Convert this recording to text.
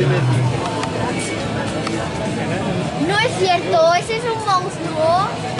No es cierto, ese es un monstruo.